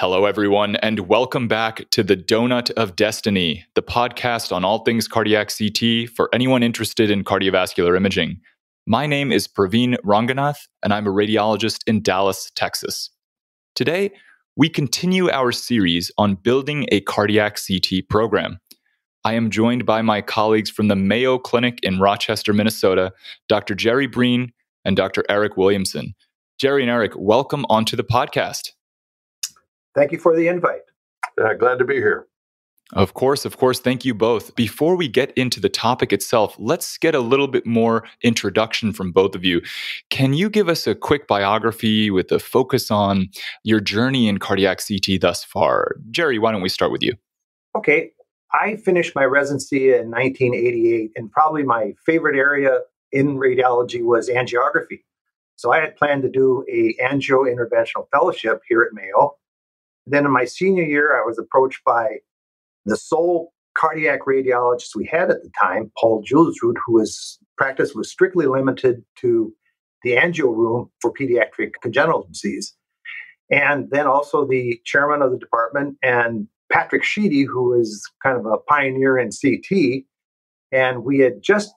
Hello, everyone, and welcome back to the Donut of Destiny, the podcast on all things cardiac CT for anyone interested in cardiovascular imaging. My name is Praveen Ranganath, and I'm a radiologist in Dallas, Texas. Today, we continue our series on building a cardiac CT program. I am joined by my colleagues from the Mayo Clinic in Rochester, Minnesota, Dr. Jerry Breen and Dr. Eric Williamson. Jerry and Eric, welcome onto the podcast. Thank you for the invite. Uh, glad to be here. Of course, of course. Thank you both. Before we get into the topic itself, let's get a little bit more introduction from both of you. Can you give us a quick biography with a focus on your journey in cardiac CT thus far? Jerry, why don't we start with you? Okay. I finished my residency in 1988, and probably my favorite area in radiology was angiography. So I had planned to do a angio interventional fellowship here at Mayo then in my senior year, I was approached by the sole cardiac radiologist we had at the time, Paul Julsrud, who was practice was strictly limited to the angio room for pediatric congenital disease. And then also the chairman of the department and Patrick Sheedy, who was kind of a pioneer in CT. And we had just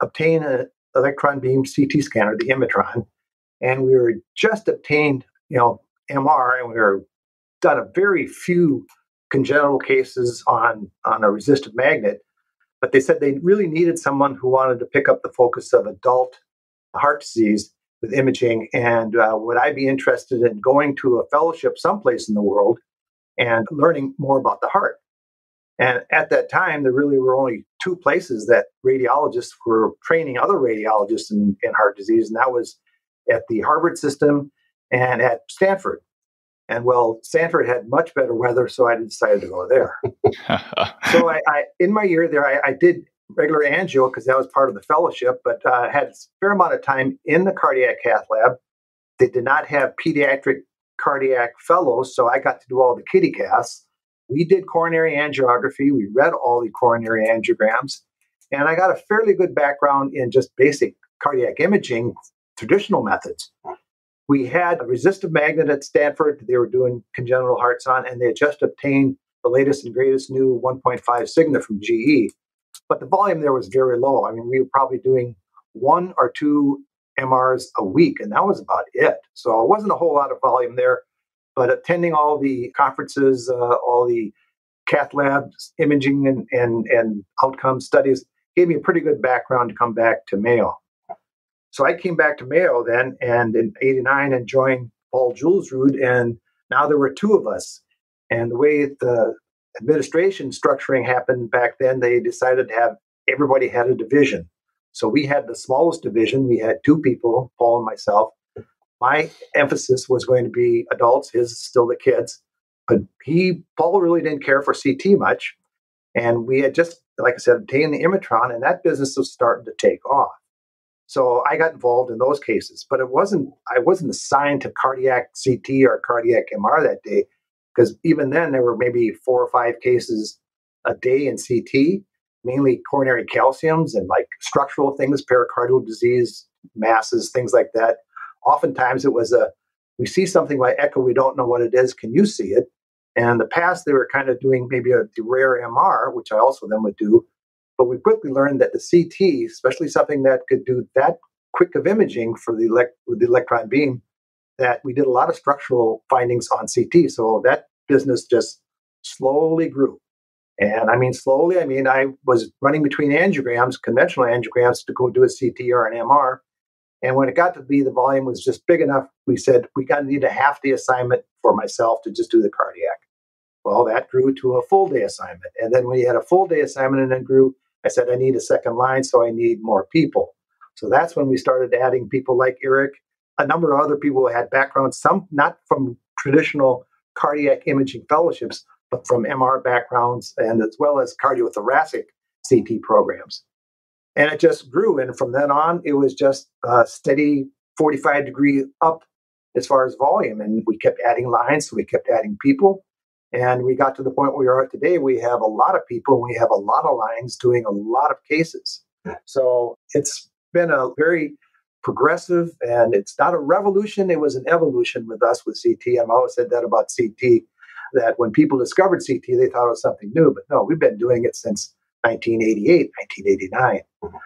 obtained an electron beam CT scanner, the Imatron, and we were just obtained, you know, MR, and we were done a very few congenital cases on, on a resistive magnet, but they said they really needed someone who wanted to pick up the focus of adult heart disease with imaging. And uh, would I be interested in going to a fellowship someplace in the world and learning more about the heart? And at that time, there really were only two places that radiologists were training other radiologists in, in heart disease, and that was at the Harvard system and at Stanford. And well, Stanford had much better weather, so I decided to go there. so I, I, in my year there, I, I did regular angio because that was part of the fellowship, but uh, had a fair amount of time in the cardiac cath lab. They did not have pediatric cardiac fellows, so I got to do all the kiddie caths. We did coronary angiography. We read all the coronary angiograms, and I got a fairly good background in just basic cardiac imaging, traditional methods we had a resistive magnet at Stanford. They were doing congenital hearts on, and they had just obtained the latest and greatest new 1.5 Signa from GE. But the volume there was very low. I mean, we were probably doing one or two MRs a week, and that was about it. So it wasn't a whole lot of volume there. But attending all the conferences, uh, all the cath labs, imaging, and, and, and outcome studies gave me a pretty good background to come back to Mayo. So I came back to Mayo then and in 89 and joined Paul Jules Julsrud. And now there were two of us. And the way the administration structuring happened back then, they decided to have everybody had a division. So we had the smallest division. We had two people, Paul and myself. My emphasis was going to be adults, his still the kids. But he, Paul really didn't care for CT much. And we had just, like I said, obtained the Imatron, and that business was starting to take off. So I got involved in those cases, but it wasn't I wasn't assigned to cardiac CT or cardiac MR that day because even then there were maybe four or five cases a day in CT, mainly coronary calciums and like structural things, pericardial disease, masses, things like that. Oftentimes it was a we see something by echo, we don't know what it is. Can you see it? And in the past, they were kind of doing maybe a rare MR, which I also then would do, but we quickly learned that the CT, especially something that could do that quick of imaging for the, elect- the electron beam, that we did a lot of structural findings on CT. So that business just slowly grew. And I mean, slowly, I mean, I was running between angiograms, conventional angiograms, to go do a CT or an MR. And when it got to be the volume was just big enough, we said we got to need a half day assignment for myself to just do the cardiac. Well, that grew to a full day assignment. And then we had a full day assignment and then grew I said, I need a second line, so I need more people. So that's when we started adding people like Eric, a number of other people had backgrounds, some not from traditional cardiac imaging fellowships, but from MR backgrounds and as well as cardiothoracic CT programs. And it just grew. And from then on, it was just a steady 45 degree up as far as volume. And we kept adding lines, so we kept adding people. And we got to the point where we are today. We have a lot of people, we have a lot of lines doing a lot of cases. So it's been a very progressive and it's not a revolution, it was an evolution with us with CT. I've always said that about CT. that when people discovered CT, they thought it was something new. But no, we've been doing it since 1988, 1989. Mm-hmm.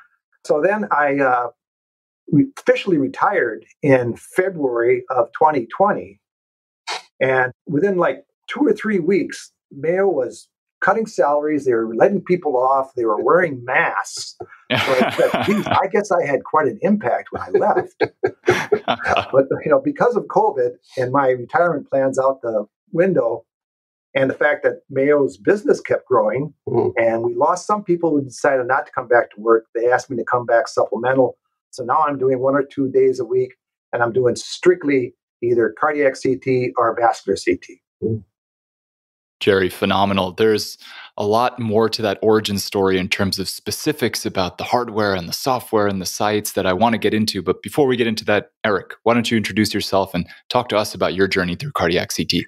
So then I uh, officially retired in February of 2020. And within like two or three weeks, Mayo was cutting salaries. They were letting people off. They were wearing masks. So I, said, I guess I had quite an impact when I left. but you know, because of COVID and my retirement plans out the window, and the fact that Mayo's business kept growing, mm-hmm. and we lost some people who decided not to come back to work. They asked me to come back supplemental. So now I'm doing one or two days a week, and I'm doing strictly either cardiac CT or vascular CT. Mm-hmm. Jerry, phenomenal. There's a lot more to that origin story in terms of specifics about the hardware and the software and the sites that I want to get into. But before we get into that, Eric, why don't you introduce yourself and talk to us about your journey through cardiac CT?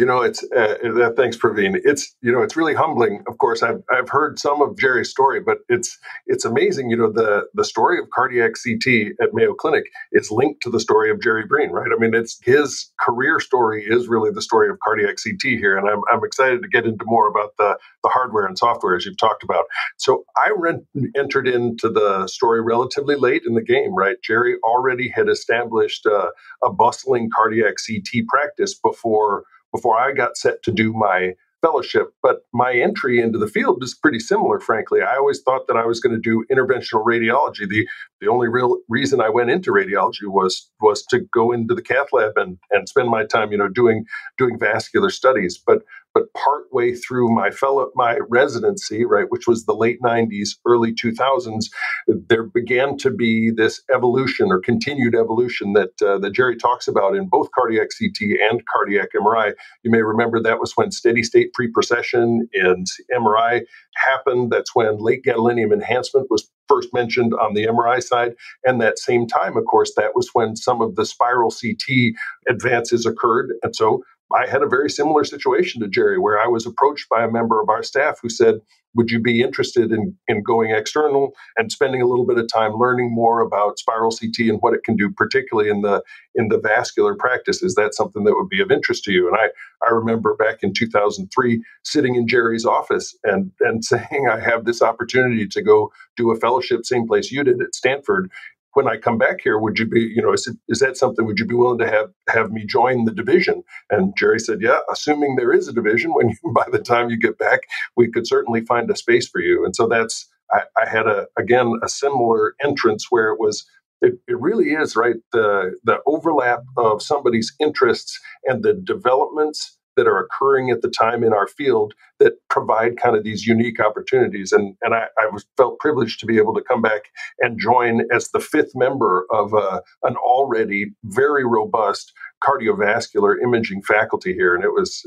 You know, it's uh, thanks, Praveen. It's you know, it's really humbling. Of course, I've I've heard some of Jerry's story, but it's it's amazing. You know, the the story of cardiac CT at Mayo Clinic is linked to the story of Jerry Breen, right? I mean, it's his career story is really the story of cardiac CT here, and I'm I'm excited to get into more about the the hardware and software as you've talked about. So I rent, entered into the story relatively late in the game, right? Jerry already had established uh, a bustling cardiac CT practice before before I got set to do my fellowship. But my entry into the field is pretty similar, frankly. I always thought that I was going to do interventional radiology. The the only real reason I went into radiology was was to go into the cath lab and and spend my time, you know, doing doing vascular studies. But but partway through my fellow my residency, right, which was the late '90s, early 2000s, there began to be this evolution or continued evolution that uh, that Jerry talks about in both cardiac CT and cardiac MRI. You may remember that was when steady state free precession and MRI happened. That's when late gadolinium enhancement was first mentioned on the MRI side. And that same time, of course, that was when some of the spiral CT advances occurred. And so I had a very similar situation to Jerry, where I was approached by a member of our staff who said, Would you be interested in, in going external and spending a little bit of time learning more about spiral CT and what it can do, particularly in the in the vascular practice? Is that something that would be of interest to you? And I, I remember back in 2003 sitting in Jerry's office and, and saying, I have this opportunity to go do a fellowship, same place you did at Stanford when I come back here, would you be, you know, is, is that something? Would you be willing to have have me join the division? And Jerry said, yeah, assuming there is a division. When you, by the time you get back, we could certainly find a space for you. And so that's I, I had a again a similar entrance where it was. It, it really is right the the overlap of somebody's interests and the developments that are occurring at the time in our field that provide kind of these unique opportunities. And, and I, I was, felt privileged to be able to come back and join as the fifth member of uh, an already very robust cardiovascular imaging faculty here. And it was,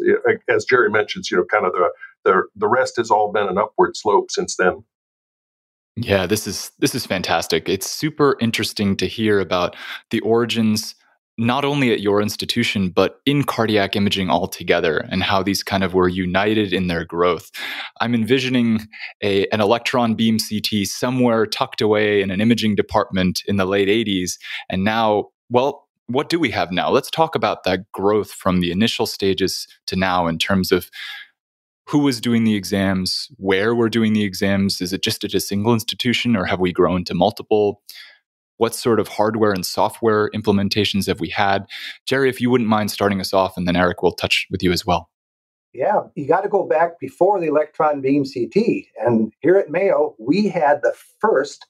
as Jerry mentions, you know, kind of the, the, the rest has all been an upward slope since then. Yeah, this is this is fantastic. It's super interesting to hear about the origins not only at your institution, but in cardiac imaging altogether, and how these kind of were united in their growth. I'm envisioning a, an electron beam CT somewhere tucked away in an imaging department in the late 80s. And now, well, what do we have now? Let's talk about that growth from the initial stages to now in terms of who was doing the exams, where we're doing the exams. Is it just at a single institution, or have we grown to multiple? What sort of hardware and software implementations have we had? Jerry, if you wouldn't mind starting us off, and then Eric will touch with you as well. Yeah, you got to go back before the electron beam CT. And here at Mayo, we had the first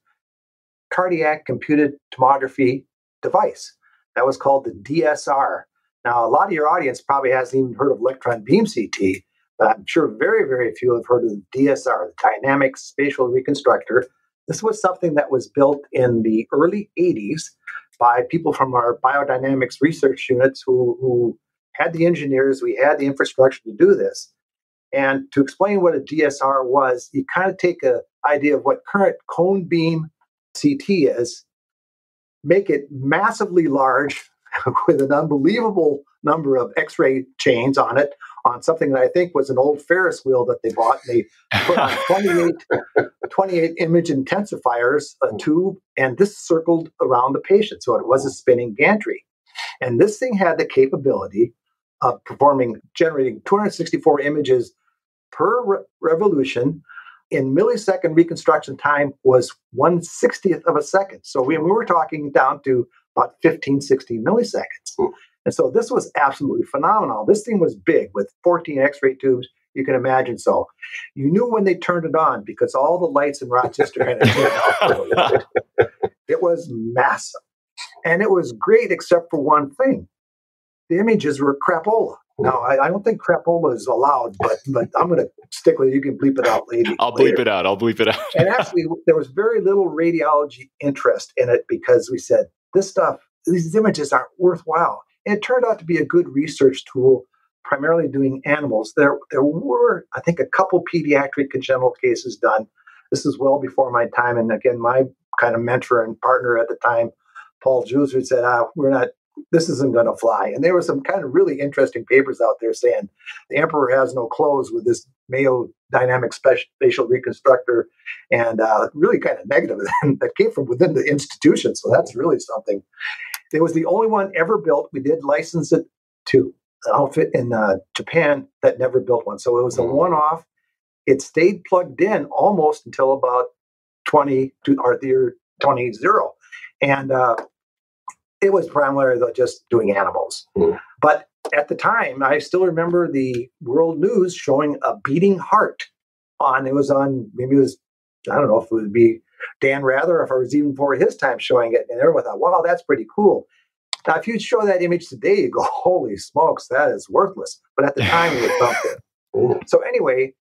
cardiac computed tomography device. That was called the DSR. Now, a lot of your audience probably hasn't even heard of electron beam CT, but I'm sure very, very few have heard of the DSR, the Dynamic Spatial Reconstructor, this was something that was built in the early 80s by people from our biodynamics research units who, who had the engineers, we had the infrastructure to do this. And to explain what a DSR was, you kind of take an idea of what current cone beam CT is, make it massively large with an unbelievable number of X ray chains on it, on something that I think was an old Ferris wheel that they bought. And they put on 28, 28 image intensifiers, a tube, and this circled around the patient. So it was a spinning gantry. And this thing had the capability of performing, generating 264 images per re- revolution. In millisecond reconstruction time was 160th of a second. So we, we were talking down to about 15, 16 milliseconds. Mm. And so this was absolutely phenomenal. This thing was big with 14 X ray tubes. You can imagine so. You knew when they turned it on because all the lights in Rochester had it. it was massive. And it was great except for one thing the images were crapola. Now, I, I don't think crapola is allowed, but but I'm going to stick with it. You can bleep it out later. I'll bleep it out. I'll bleep it out. and actually, there was very little radiology interest in it because we said this stuff, these images aren't worthwhile. And it turned out to be a good research tool, primarily doing animals. There, there were, I think, a couple pediatric congenital cases done. This is well before my time. And again, my kind of mentor and partner at the time, Paul Jules, said, ah, we're not this isn't going to fly. And there were some kind of really interesting papers out there saying the emperor has no clothes with this Mayo dynamic spatial reconstructor, and uh, really kind of negative that came from within the institution. So that's really something. It was the only one ever built. We did license it to an outfit in uh, Japan that never built one. So it was a mm. one off. It stayed plugged in almost until about 20 to our year 20 zero. And uh, it was primarily just doing animals. Mm. But at the time, I still remember the world news showing a beating heart on, it was on, maybe it was, I don't know if it would be Dan Rather, if it was even before his time showing it. And everyone thought, wow, that's pretty cool. Now, if you show that image today, you go, holy smokes, that is worthless. But at the time, it was something. So, anyway,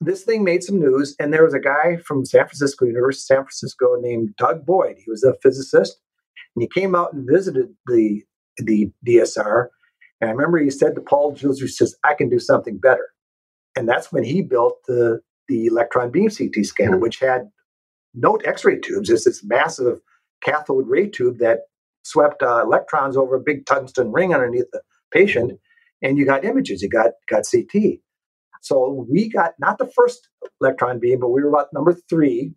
this thing made some news. And there was a guy from San Francisco, University of San Francisco, named Doug Boyd. He was a physicist. And he came out and visited the, the DSR. And I remember he said to Paul Jules, he says, I can do something better. And that's when he built the, the electron beam CT scanner, mm-hmm. which had no X-ray tubes. It's this massive cathode ray tube that swept uh, electrons over a big tungsten ring underneath the patient, and you got images. You got got CT. So we got not the first electron beam, but we were about number three,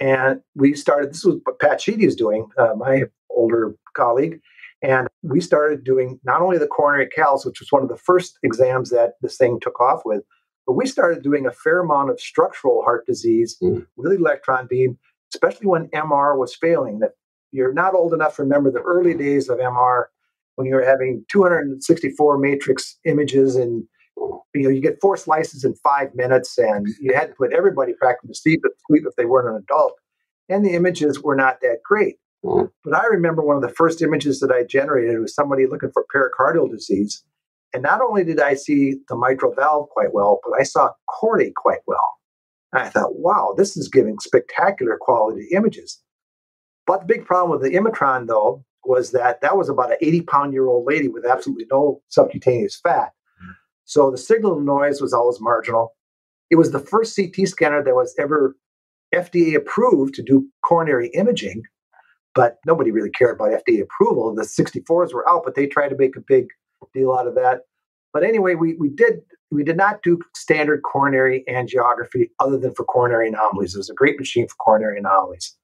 and we started. This was what Pat Sheedy was doing, uh, my older colleague, and we started doing not only the coronary cals, which was one of the first exams that this thing took off with, but we started doing a fair amount of structural heart disease mm. with electron beam, especially when MR was failing. If you're not old enough to remember the early days of MR when you were having 264 matrix images and you know you get four slices in five minutes and you had to put everybody back to sleep if they weren't an adult and the images were not that great mm. but i remember one of the first images that i generated was somebody looking for pericardial disease and not only did I see the mitral valve quite well, but I saw chordae quite well. And I thought, wow, this is giving spectacular quality images. But the big problem with the Imatron, though, was that that was about an 80 pound year old lady with absolutely no subcutaneous fat. Mm. So the signal to noise was always marginal. It was the first CT scanner that was ever FDA approved to do coronary imaging, but nobody really cared about FDA approval. The 64s were out, but they tried to make a big deal out of that. But anyway, we, we did we did not do standard coronary angiography other than for coronary anomalies. It was a great machine for coronary anomalies.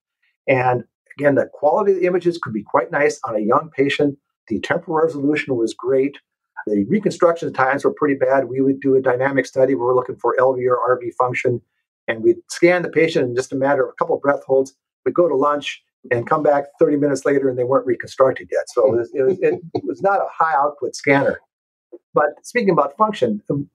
And again, the quality of the images could be quite nice on a young patient. The temporal resolution was great. The reconstruction times were pretty bad. We would do a dynamic study where we're looking for LV or RV function, and we'd scan the patient in just a matter of a couple of breath holds. We'd go to lunch, and come back 30 minutes later and they weren't reconstructed yet. So it was, it was, it was not a high output scanner. But speaking about function, um,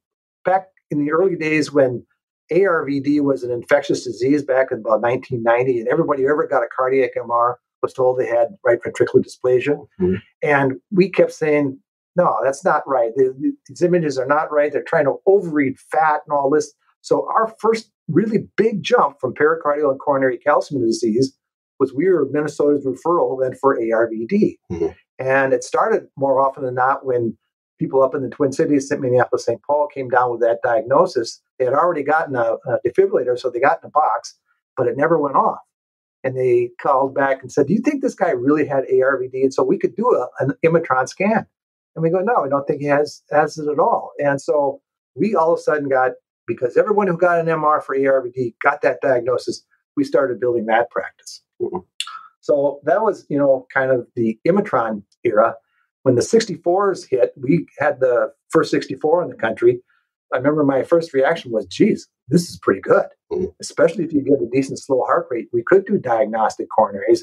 back in the early days when ARVD was an infectious disease back in about 1990, and everybody who ever got a cardiac MR was told they had right ventricular dysplasia. Mm-hmm. And we kept saying, no, that's not right. these images are not right. They're trying to overread fat and all this. So our first really big jump from pericardial and coronary calcium disease was we were Minnesota's referral then for ARVD. Mm-hmm. And it started more often than not when people up in the Twin Cities, St. Minneapolis, St. Paul, came down with that diagnosis. They had already gotten a, a defibrillator, so they got in a box, but it never went off. And they called back and said, Do you think this guy really had ARVD? And so we could do a, an Imatron scan. And we go, No, I don't think he has, has it at all. And so we all of a sudden got, because everyone who got an MR for ARVD got that diagnosis, we started building that practice. Mm-hmm. So that was, you know, kind of the Imatron era. when the 64s hit, we had the first 64 in the country. I remember my first reaction was, geez, this is pretty good, mm-hmm. especially if you get a decent slow heart rate. We could do diagnostic coronaries.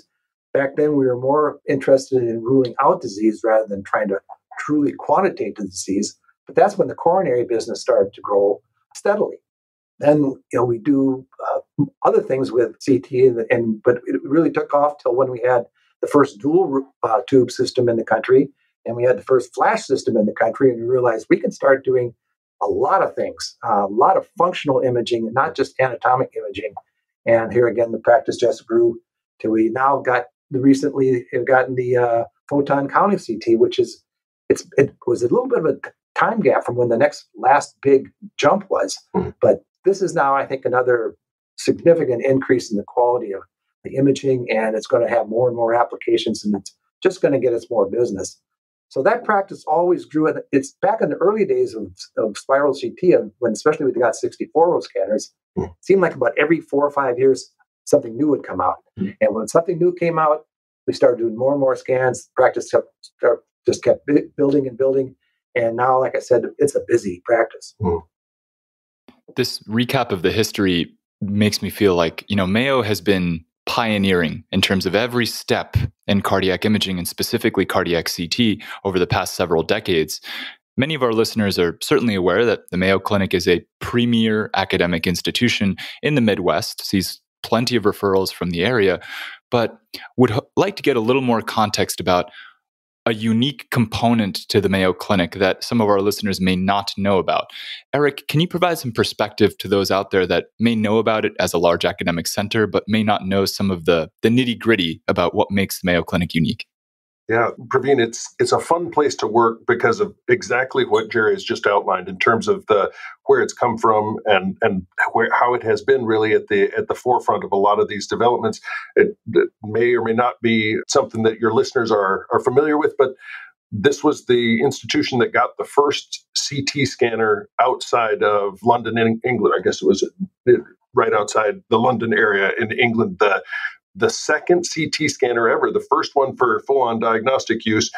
Back then, we were more interested in ruling out disease rather than trying to truly quantitate the disease. But that's when the coronary business started to grow steadily. Then, you know, we do uh, other things with CT, and, and, but it really took off till when we had the first dual uh, tube system in the country, and we had the first flash system in the country, and we realized we can start doing a lot of things, uh, a lot of functional imaging, not just anatomic imaging. And here again, the practice just grew till we now got the recently have gotten the uh, photon counting CT, which is it's it was a little bit of a time gap from when the next last big jump was, mm-hmm. but this is now I think another significant increase in the quality of the imaging, and it's going to have more and more applications, and it's just going to get us more business. So that practice always grew. It's back in the early days of, of spiral CT, when especially we got 64 row scanners, mm. it seemed like about every four or five years, something new would come out. Mm. And when something new came out, we started doing more and more scans. Practice kept, just kept building and building. And now, like I said, it's a busy practice. Mm. This recap of the history makes me feel like, you know, Mayo has been pioneering in terms of every step in cardiac imaging and specifically cardiac CT over the past several decades. Many of our listeners are certainly aware that the Mayo Clinic is a premier academic institution in the Midwest, sees plenty of referrals from the area, but would like to get a little more context about a unique component to the Mayo Clinic that some of our listeners may not know about. Eric, can you provide some perspective to those out there that may know about it as a large academic center, but may not know some of the, the nitty gritty about what makes the Mayo Clinic unique? Yeah, Praveen, it's it's a fun place to work because of exactly what Jerry has just outlined in terms of the where it's come from and and where how it has been really at the at the forefront of a lot of these developments. It, it may or may not be something that your listeners are are familiar with, but this was the institution that got the first CT scanner outside of London, in England. I guess it was right outside the London area in England. The the second CT scanner ever, the first one for full on diagnostic use,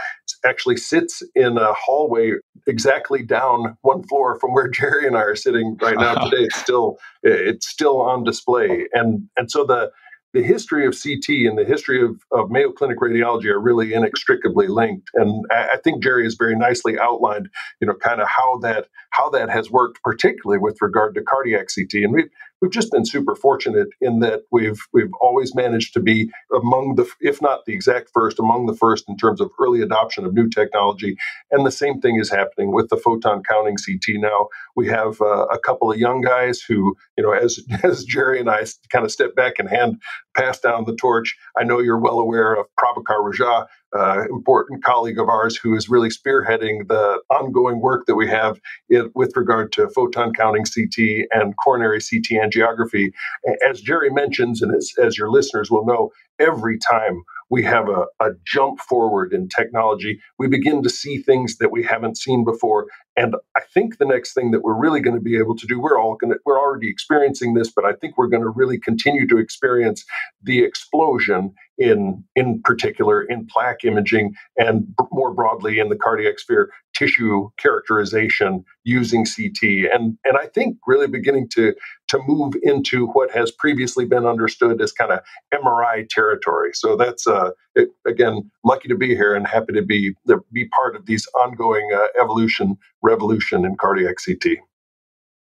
actually sits in a hallway exactly down one floor from where Jerry and I are sitting right now today. It's still it's still on display. And and so the the history of CT and the history of, of Mayo Clinic radiology are really inextricably linked. And I, think Jerry has very nicely outlined, you know, kind of how that how that has worked, particularly with regard to cardiac CT. And we've we've just been super fortunate in that we've we've always managed to be among the if not the exact first among the first in terms of early adoption of new technology. And the same thing is happening with the photon counting CT now. We have uh, a couple of young guys who you know as as Jerry and I kind of step back and hand pass down the torch I know you're well aware of Prabhakar Rajiah uh, important colleague of ours who is really spearheading the ongoing work that we have in, with regard to photon counting CT and coronary CT angiography. As Jerry mentions, and as, as your listeners will know, every time we have a, a jump forward in technology. We begin to see things that we haven't seen before. And I think the next thing that we're really going to be able to do, we're all going to, we're already experiencing this, but I think we're going to really continue to experience the explosion in, in particular in plaque imaging and b- more broadly in the cardiac sphere, tissue characterization using CT. And, and I think really beginning to, to move into what has previously been understood as kind of MRI territory. So that's, uh, it, again, lucky to be here and happy to be, be part of these ongoing uh, evolution revolution in cardiac CT.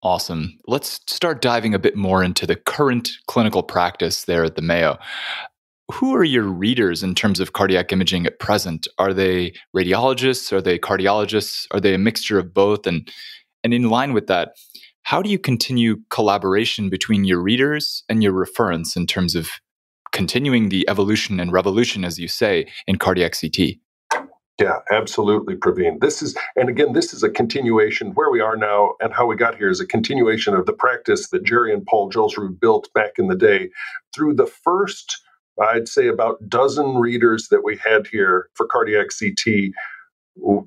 Awesome. Let's start diving a bit more into the current clinical practice there at the Mayo. Who are your readers in terms of cardiac imaging at present? Are they radiologists? Are they cardiologists? Are they a mixture of both? And and in line with that, how do you continue collaboration between your readers and your referents in terms of continuing the evolution and revolution, as you say, in cardiac CT? Yeah, absolutely, Praveen. This is, and again, this is a continuation where we are now and how we got here is a continuation of the practice that Jerry and Paul Julsrud built back in the day through the first, I'd say, about dozen readers that we had here for cardiac CT.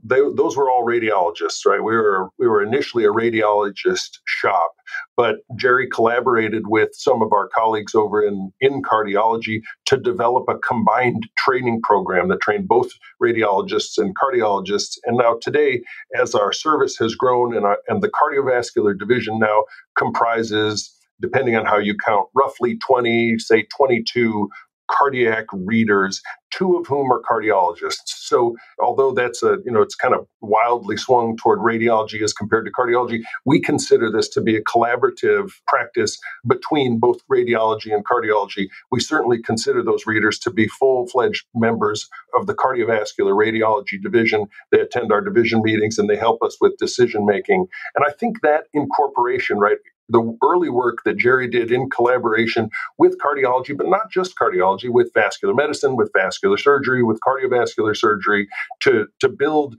they, those were all radiologists, right? We were we were initially a radiologist shop, but Jerry collaborated with some of our colleagues over in in cardiology to develop a combined training program that trained both radiologists and cardiologists. And now today, as our service has grown and, our, and the cardiovascular division now comprises depending on how you count, roughly 20, say 22 cardiac readers, two of whom are cardiologists. So although that's a, you know, it's kind of wildly swung toward radiology as compared to cardiology, we consider this to be a collaborative practice between both radiology and cardiology. We certainly consider those readers to be full-fledged members of the cardiovascular radiology division. They attend our division meetings and they help us with decision making. And I think that incorporation, right, the early work that Jerry did in collaboration with cardiology, but not just cardiology, with vascular medicine, with vascular surgery, with cardiovascular surgery, to, to build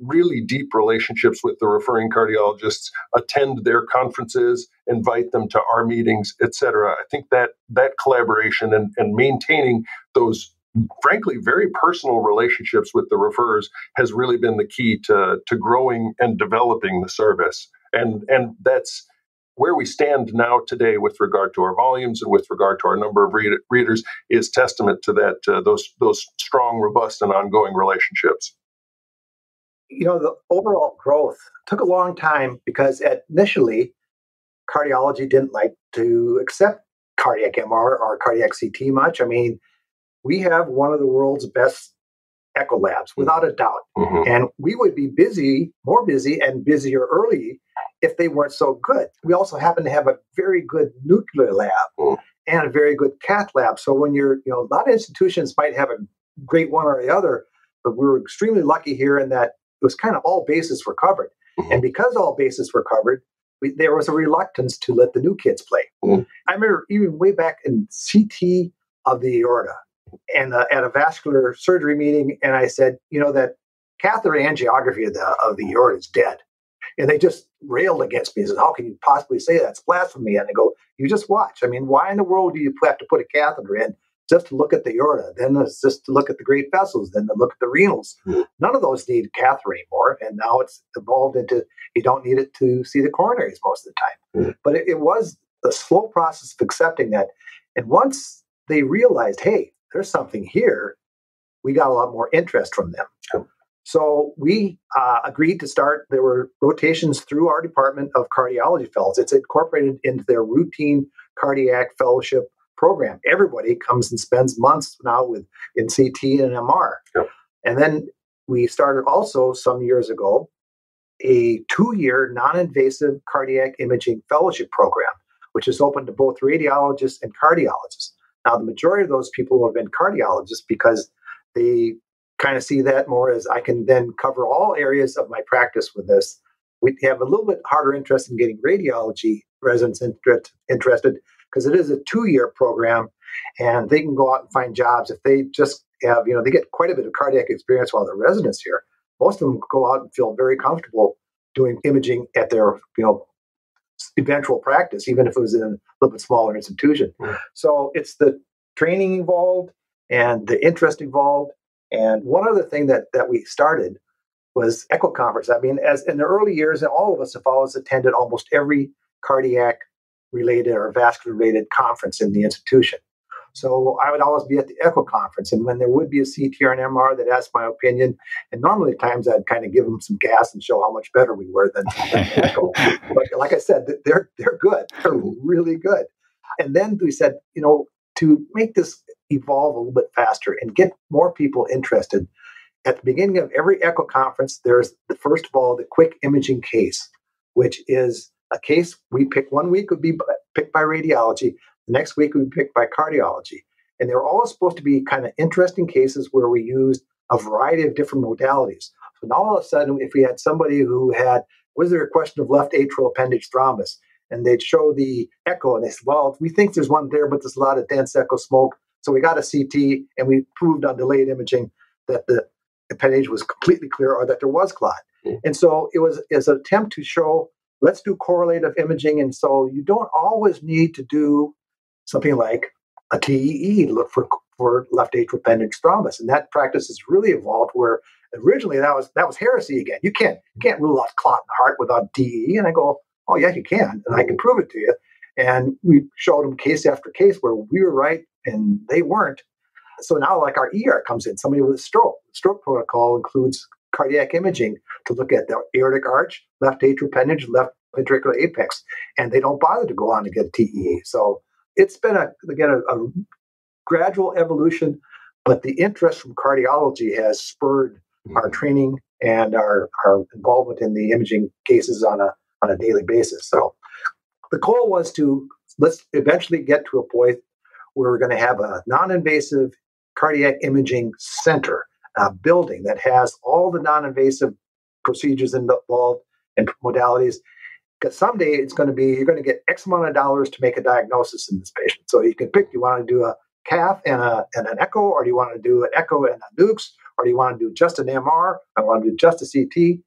really deep relationships with the referring cardiologists, attend their conferences, invite them to our meetings, et cetera. I think that that collaboration and, and maintaining those frankly very personal relationships with the referrers has really been the key to, to growing and developing the service. And and that's where we stand now today with regard to our volumes and with regard to our number of read- readers is testament to that uh, those those strong, robust, and ongoing relationships. You know, the overall growth took a long time because initially cardiology didn't like to accept cardiac MR or cardiac CT much. I mean, we have one of the world's best echo labs, without a doubt. Mm-hmm. And we would be busy, more busy, and busier early if they weren't so good. We also happen to have a very good nuclear lab mm. and a very good cath lab. So when you're, you know, a lot of institutions might have a great one or the other, but we were extremely lucky here in that it was kind of all bases were covered. Mm-hmm. And because all bases were covered, we, there was a reluctance to let the new kids play. Mm. I remember even way back in CT of the aorta and uh, at a vascular surgery meeting, and I said, you know, that catheter angiography of the, of the aorta is dead. And they just railed against me and said, How can you possibly say that? It's blasphemy. And I go, You just watch. I mean, why in the world do you have to put a catheter in just to look at the aorta? Then it's just to look at the great vessels, then to look at the renals. Mm-hmm. None of those need catheter anymore. And now it's evolved into you don't need it to see the coronaries most of the time. Mm-hmm. But it, it was a slow process of accepting that. And once they realized, hey, there's something here, we got a lot more interest from them. So we uh, agreed to start. There were rotations through our department of cardiology fellows. It's incorporated into their routine cardiac fellowship program. Everybody comes and spends months now with in CT and MR. Yep. And then we started also some years ago a two-year non-invasive cardiac imaging fellowship program, which is open to both radiologists and cardiologists. Now, the majority of those people have been cardiologists because they kind of see that more as I can then cover all areas of my practice with this. We have a little bit harder interest in getting radiology residents interested because it is a two year program and they can go out and find jobs if they just have, you know, they get quite a bit of cardiac experience while they're residents here. Most of them go out and feel very comfortable doing imaging at their, you know, eventual practice, even if it was in a little bit smaller institution. Mm. So it's the training involved and the interest involved and one other thing that that we started was Echo Conference. I mean, as in the early years, and all of us have always attended almost every cardiac related or vascular related conference in the institution. So I would always be at the Echo conference, and when there would be a CT or an MR that asked my opinion, and normally at times I'd kind of give them some gas and show how much better we were than, than Echo. But like I said, they're they're good. They're really good. And then we said, you know, to make this evolve a little bit faster and get more people interested. At the beginning of every echo conference, there's the first of all the quick imaging case, which is a case we pick one week would be picked by radiology, the next week be picked by cardiology. And they're all supposed to be kind of interesting cases where we used a variety of different modalities. So now all of a sudden, if we had somebody who had, was there a question of left atrial appendage thrombus? And they'd show the echo and they said, well, we think there's one there, but there's a lot of dense echo smoke. So we got a CT and we proved on delayed imaging that the appendage was completely clear or that there was clot. Mm-hmm. And so it was as an attempt to show let's do correlative imaging. And so you don't always need to do something like a TEE to look for, for left atrial appendage thrombus. And that practice has really evolved where originally that was that was heresy again. You can't you can't rule out clot in the heart without TEE. And I go, oh yeah, you can, and I can prove it to you. And we showed them case after case where we were right and they weren't. So now, like our ER comes in, somebody with a stroke. The stroke protocol includes cardiac imaging to look at the aortic arch, left atrial appendage, left ventricular apex, and they don't bother to go on to get TEE. So it's been a again a, a gradual evolution, but the interest from cardiology has spurred mm-hmm. our training and our, our involvement in the imaging cases on a on a daily basis. So the goal was to let's eventually get to a point where we're going to have a non-invasive cardiac imaging center, a building that has all the non-invasive procedures involved and modalities. Because someday it's going to be you're going to get X amount of dollars to make a diagnosis in this patient. So you can pick: you want to do a cath and, a, and an echo, or do you want to do an echo and a nukes, or do you want to do just an MR? I want to do just a CT.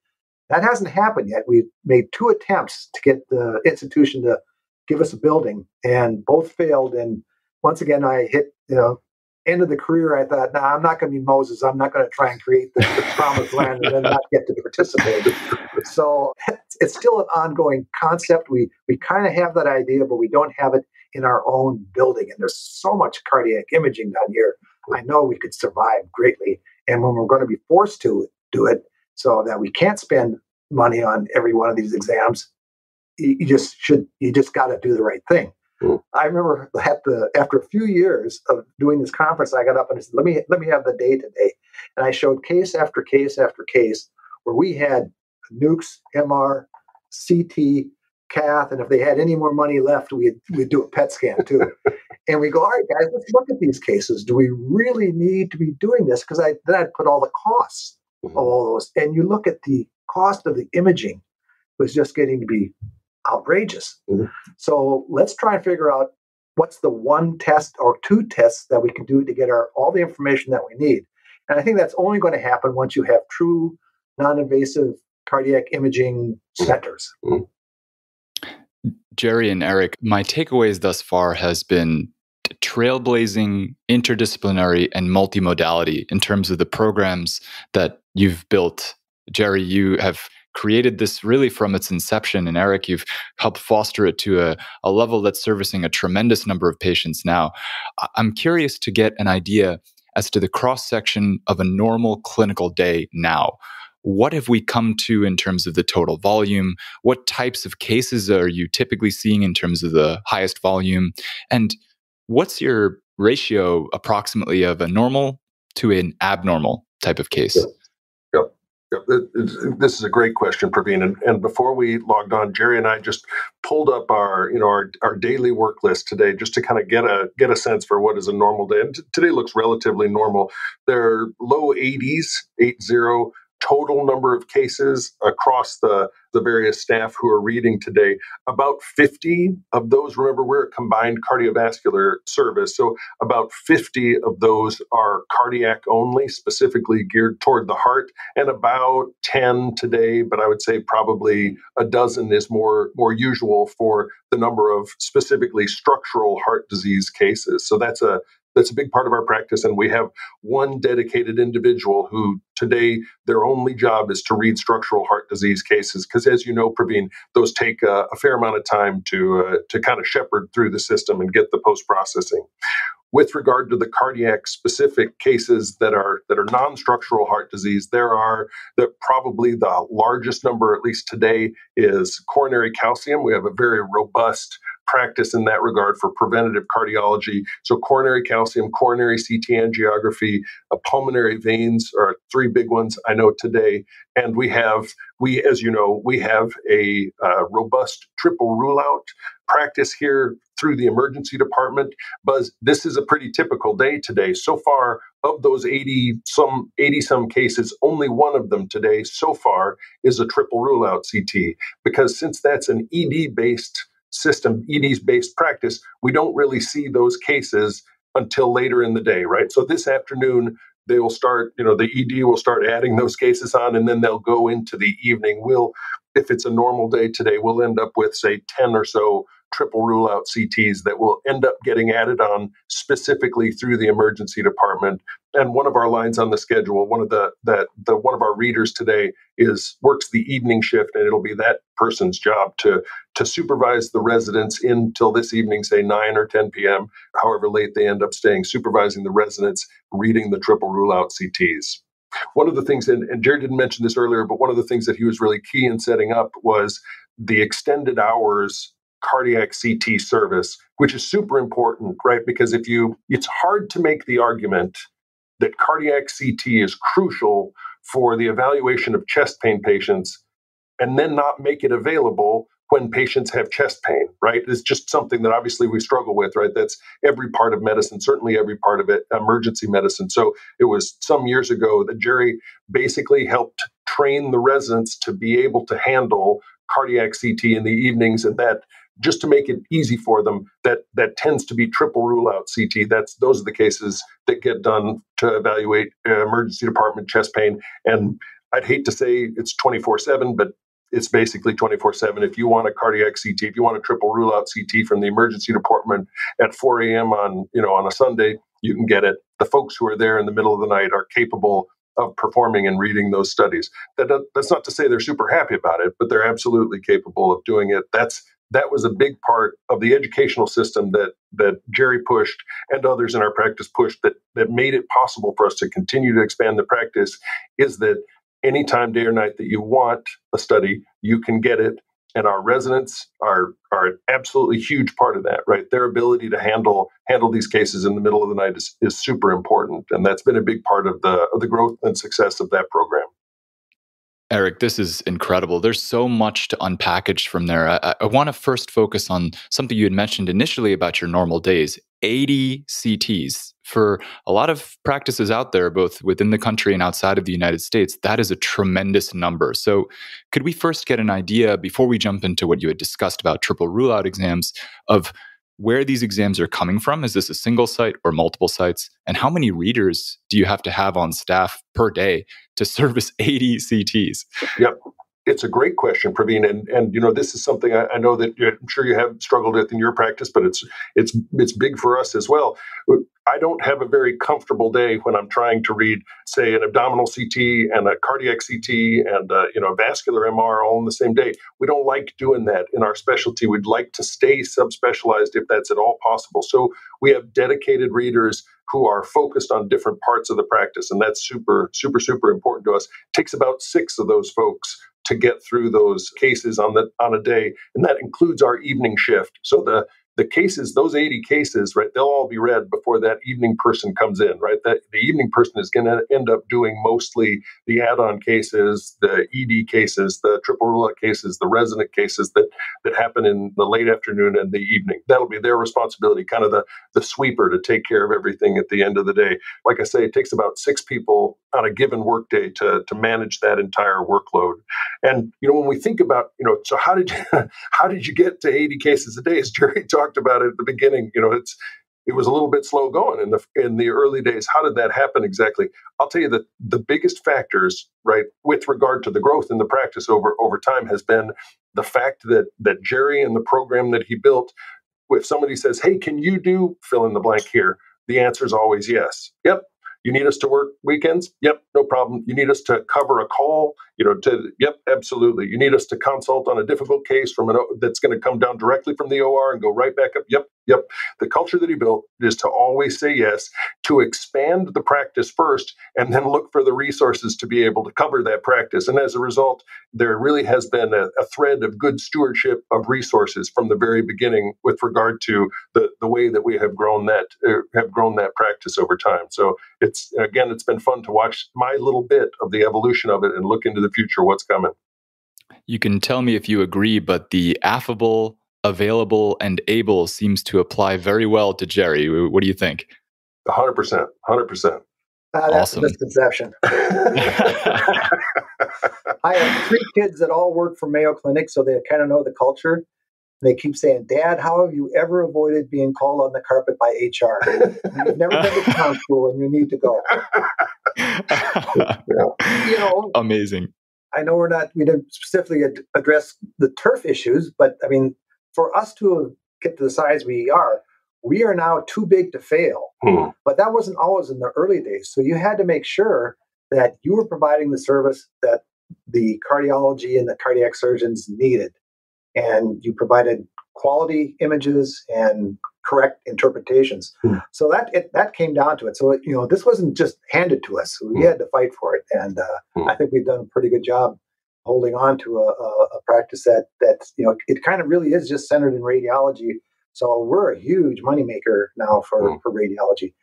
That hasn't happened yet. We've made two attempts to get the institution to give us a building, and both failed. And once again, I hit you know end of the career. I thought, nah, I'm not going to be Moses. I'm not going to try and create the, the promised land and then not get to participate. so it's still an ongoing concept. We we kind of have that idea, but we don't have it in our own building. And there's so much cardiac imaging down here. I know we could survive greatly. And when we're going to be forced to do it, so that we can't spend money on every one of these exams, you just should you just got to do the right thing. Mm. I remember at the after a few years of doing this conference, I got up and I said, "Let me let me have the day today," and I showed case after case after case where we had nukes, MR, CT, cath, and if they had any more money left, we'd we'd do a PET scan too. and we go, all right, guys, let's look at these cases. Do we really need to be doing this? Because I then I'd put all the costs mm-hmm. of all those, and you look at the cost of the imaging was just getting to be outrageous. Mm-hmm. So let's try and figure out what's the one test or two tests that we can do to get our all the information that we need. And I think that's only going to happen once you have true non-invasive cardiac imaging centers. Mm-hmm. Jerry and Eric, my takeaways thus far has been trailblazing, interdisciplinary, and multimodality in terms of the programs that you've built. Jerry, you have created this really from its inception. And Eric, you've helped foster it to a, a level that's servicing a tremendous number of patients now. I'm curious to get an idea as to the cross section of a normal clinical day now what have we come to in terms of the total volume? What types of cases are you typically seeing in terms of the highest volume? And what's your ratio approximately of a normal to an abnormal type of case? This is a great question, Praveen. And, and, before we logged on, Jerry and I just pulled up our, you know, our, our daily work list today, just to kind of get a get a sense for what is a normal day. And t- today looks relatively normal. They're low 80s, eight zero total number of cases across the, the various staff who are reading today, about 50 of those, remember, we're a combined cardiovascular service. So about 50 of those are cardiac only, specifically geared toward the heart, and about 10 today, but I would say probably a dozen is more, more usual for the number of specifically structural heart disease cases. So that's a that's a big part of our practice. And we have one dedicated individual who today their only job is to read structural heart disease cases. Because as you know, Praveen, those take a, fair amount of time to uh, to kind of shepherd through the system and get the post processing with regard to the cardiac specific cases that are that are non-structural heart disease there are that probably the largest number at least today is coronary calcium we have a very robust practice in that regard for preventative cardiology. So, coronary calcium, coronary CT angiography, pulmonary veins are three big ones I know today. And we have, we as you know, we have a uh, robust triple rule out practice here through the emergency department. But this is a pretty typical day today. So far, of those 80 some 80 some cases, only one of them today so far is a triple rule out CT because since that's an ED based system, ED's based practice, we don't really see those cases until later in the day, right? So this afternoon, they will start, you know, the ED will start adding those cases on and then they'll go into the evening. We'll, if it's a normal day today, we'll end up with, say, 10 or so triple rule out CTs that will end up getting added on specifically through the emergency department. And one of our lines on the schedule, one of the that the one of our readers today is works the evening shift, and it'll be that person's job to to supervise the residents until this evening, say nine or 10 p.m., however late they end up staying, supervising the residents, reading the triple rule out CTs. One of the things, and, and Jerry didn't mention this earlier, but one of the things that he was really key in setting up was the extended hours cardiac CT service, which is super important, right? Because if you, it's hard to make the argument that cardiac CT is crucial for the evaluation of chest pain patients and then not make it available when patients have chest pain, right? It's just something that obviously we struggle with, right? That's every part of medicine, certainly every part of it, emergency medicine. So it was some years ago that Jerry basically helped train the residents to be able to handle cardiac CT in the evenings and that just to make it easy for them that that tends to be triple rule out ct that's those are the cases that get done to evaluate uh, emergency department chest pain and i'd hate to say it's 24/7 but it's basically 24 7. If you want a cardiac CT, if you want a triple rule out CT from the emergency department at 4 a.m. on, you know, on a Sunday, you can get it. The folks who are there in the middle of the night are capable of performing and reading those studies. That, that's not to say they're super happy about it, but they're absolutely capable of doing it. That's that was a big part of the educational system that that Jerry pushed and others in our practice pushed that that made it possible for us to continue to expand the practice is that anytime, day or night, that you want a study, you can get it. And our residents are are an absolutely huge part of that, right? Their ability to handle handle these cases in the middle of the night is, is super important, and that's been a big part of the of the growth and success of that program. Eric, this is incredible. There's so much to unpackage from there. I, I want to first focus on something you had mentioned initially about your normal days 80 CTs. For a lot of practices out there, both within the country and outside of the United States, that is a tremendous number. So, could we first get an idea before we jump into what you had discussed about triple rule out exams of where these exams are coming from. Is this a single site or multiple sites? And how many readers do you have to have on staff per day to service 80 CTs? Yep. It's a great question, Praveen, and and you know this is something I, I know that I'm sure you have struggled with in your practice, but it's it's it's big for us as well. I don't have a very comfortable day when I'm trying to read, say, an abdominal CT and a cardiac CT and a, you know vascular MR all in the same day. We don't like doing that in our specialty. We'd like to stay subspecialized if that's at all possible. So we have dedicated readers who are focused on different parts of the practice, and that's super, super, super important to us. It takes about six of those folks to get through those cases on the on a day, and that includes our evening shift. So the the cases, those 80 cases, right, they'll all be read before that evening person comes in, right? That the evening person is going to end up doing mostly the add-on cases, the ED cases, the triple rule out cases, the resident cases that that happen in the late afternoon and the evening. That'll be their responsibility, kind of the the sweeper to take care of everything at the end of the day. Like I say, it takes about six people on a given workday to to manage that entire workload. And you know, when we think about, you know, so how did you how did you get to 80 cases a day? As Jerry talked talked about it at the beginning. You know, it's it was a little bit slow going in the in the early days. How did that happen exactly? I'll tell you that the biggest factors, right, with regard to the growth in the practice over over time has been the fact that that Jerry and the program that he built. If somebody says, "Hey, can you do fill in the blank here?" The answer is always yes. Yep, you need us to work weekends? Yep, no problem. You need us to cover a call? You know, to yep, absolutely. You need us to consult on a difficult case from an that's going to come down directly from the OR and go right back up. Yep, yep. The culture that he built is to always say yes, to expand the practice first, and then look for the resources to be able to cover that practice. And as a result, there really has been a, a thread of good stewardship of resources from the very beginning with regard to the the way that we have grown that uh, have grown that practice over time. So it's again, it's been fun to watch my little bit of the evolution of it and look into the future, what's coming. You can tell me if you agree, but the affable, available, and able seems to apply very well to Jerry. What do you think? 100%. 100%. Uh, that's awesome. a misconception. I have three kids that all work for Mayo Clinic, so they kind of know the culture. They keep saying, Dad, how have you ever avoided being called on the carpet by HR? You've never been to town school and you need to go. you know, amazing. I know we're not, we didn't specifically ad- address the turf issues, but I mean, for us to get to the size we are, we are now too big to fail. Hmm. But that wasn't always in the early days. So you had to make sure that you were providing the service that the cardiology and the cardiac surgeons needed. And you provided quality images and correct interpretations. Hmm. So that it, that came down to it. So it, you know, this wasn't just handed to us. We hmm. had to fight for it, and uh, hmm. I think we've done a pretty good job holding on to a, a, a practice that that you know it kind of really is just centered in radiology. So we're a huge moneymaker now for, hmm. for radiology.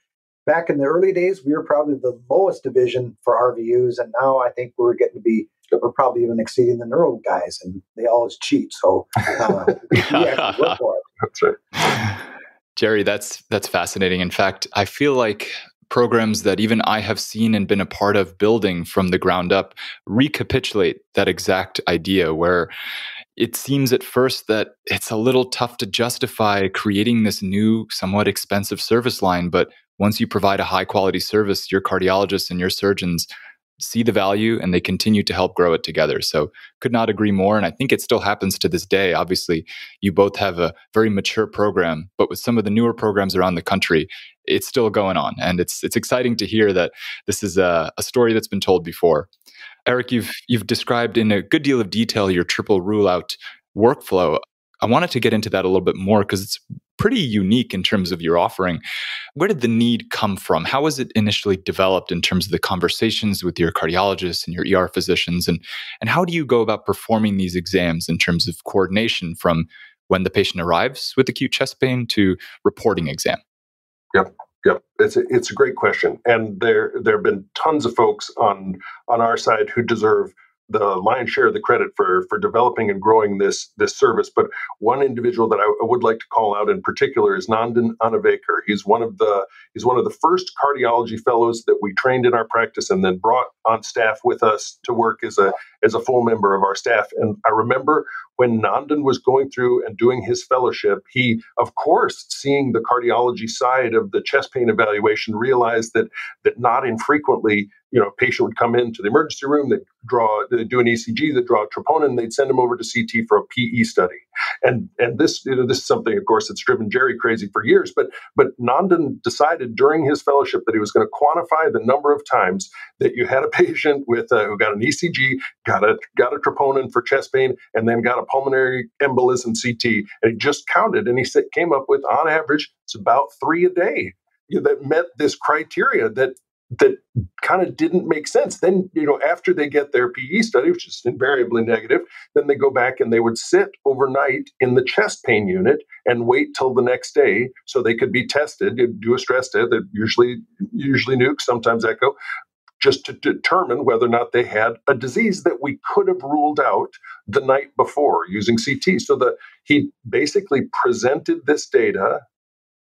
Back in the early days, we were probably the lowest division for RVUs, and now I think we're getting to be we're probably even exceeding the neuro guys, and they always cheat. So uh, it. That's right. Jerry, that's that's fascinating. In fact, I feel like programs that even I have seen and been a part of building from the ground up recapitulate that exact idea where it seems at first that it's a little tough to justify creating this new, somewhat expensive service line. But once you provide a high quality service, your cardiologists and your surgeons see the value and they continue to help grow it together. So, could not agree more. And I think it still happens to this day. Obviously, you both have a very mature program, but with some of the newer programs around the country, it's still going on. And it's it's exciting to hear that this is a, a story that's been told before. Eric, you've you've described in a good deal of detail your triple rule out workflow. I wanted to get into that a little bit more because it's pretty unique in terms of your offering. Where did the need come from? How was it initially developed in terms of the conversations with your cardiologists and your ER physicians? And, and how do you go about performing these exams in terms of coordination from when the patient arrives with acute chest pain to reporting exam? Yep. Yep, it's a, it's a great question, and there there have been tons of folks on on our side who deserve the lion's share of the credit for for developing and growing this this service. But one individual that I, I would like to call out in particular is Nandan Anavekar. He's one of the he's one of the first cardiology fellows that we trained in our practice and then brought on staff with us to work as a as a full member of our staff. And I remember when Nandan was going through and doing his fellowship, he, of course, seeing the cardiology side of the chest pain evaluation, realized that that not infrequently, you know, a patient would come into the emergency room, they'd draw, they'd do an ECG, they'd draw troponin, they'd send him over to CT for a PE study. And and this, you know, this is something, of course, that's driven Jerry crazy for years. But but Nandan decided during his fellowship that he was going to quantify the number of times that you had a patient with uh, who got an ECG, got a got a troponin for chest pain, and then got a pulmonary embolism CT, and he just counted, and he said, came up with on average it's about three a day you know, that met this criteria that that kind of didn't make sense. Then, you know, after they get their PE study, which is invariably negative, then they go back and they would sit overnight in the chest pain unit and wait till the next day so they could be tested, do a stress test that usually usually nuke, sometimes echo, just to determine whether or not they had a disease that we could have ruled out the night before using CT. So that he basically presented this data,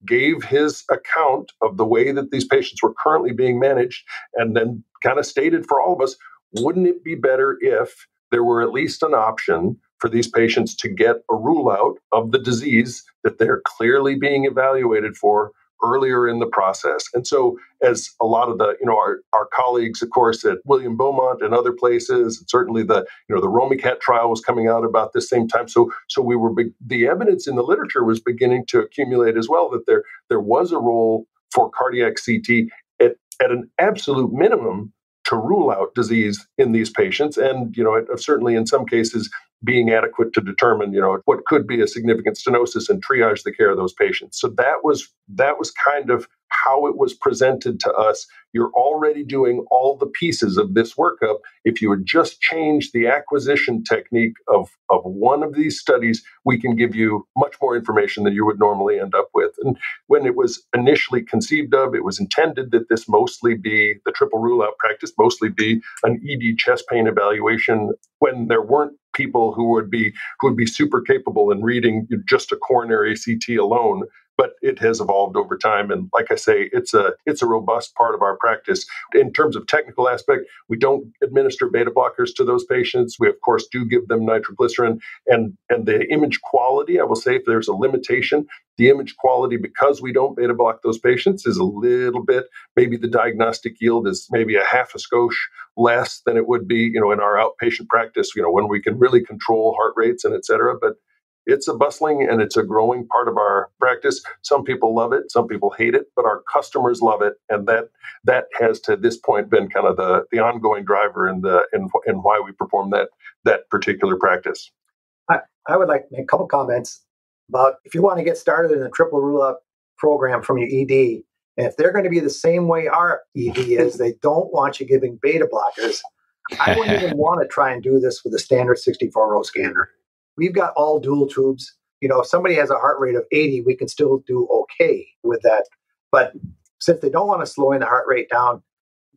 gave his account of the way that these patients were currently being managed, and then kind of stated for all of us, wouldn't it be better if there were at least an option for these patients to get a rule out of the disease that they're clearly being evaluated for earlier in the process. And so, as a lot of the, you know, our, our colleagues, of course, at William Beaumont and other places, and certainly the, you know, the RoMICAT trial was coming out about the same time. So, so we were, be- the evidence in the literature was beginning to accumulate as well that there, there was a role for cardiac CT at, at an absolute minimum to rule out disease in these patients. And, you know, certainly in some cases, being adequate to determine, you know, what could be a significant stenosis and triage the care of those patients. So that was that was kind of how it was presented to us. You're already doing all the pieces of this workup. If you would just change the acquisition technique of, of one of these studies, we can give you much more information than you would normally end up with. And when it was initially conceived of, it was intended that this mostly be the triple rule out practice, mostly be an ED chest pain evaluation when there weren't people who would be who would be super capable in reading just a coronary CT alone but it has evolved over time. And like i say it's a it's a robust part of our practice. In terms of technical aspect we don't administer beta blockers to those patients. We of course do give them nitroglycerin and and the image quality i will say if there's a limitation the image quality because we don't beta block those patients is a little bit maybe the diagnostic yield is maybe a half a skosh less than it would be you know in our outpatient practice you know when we can really control heart rates and et cetera. But it's a bustling and it's a growing part of our practice. Some people love it, some people hate it, but our customers love it, and that that has to this point been kind of the the ongoing driver in the in, in why we perform that that particular practice. I, I would like to make a couple comments about if you want to get started in the triple rule up program from your ED, and if they're going to be the same way our ED is, they don't want you giving beta blockers. I wouldn't even want to try and do this with a standard 64 row scanner. We've got all dual tubes. You know, if somebody has a heart rate of 80, we can still do okay with that. But since they don't want to slow in the heart rate down,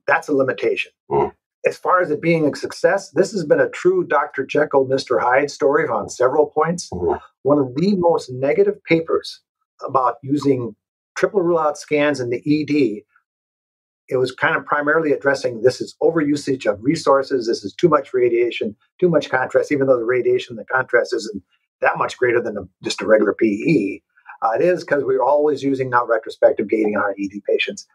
that's a limitation. Mm. As far as it being a success, this has been a true Dr. Jekyll, Mr. Hyde story on several points. Mm. One of the most negative papers about using triple rule out scans in the ED it was kind of primarily addressing this is overusage of resources, this is too much radiation, too much contrast, even though the radiation, the contrast isn't that much greater than a, just a regular PE. Uh, it is because we're always using now retrospective gating on our ED patients.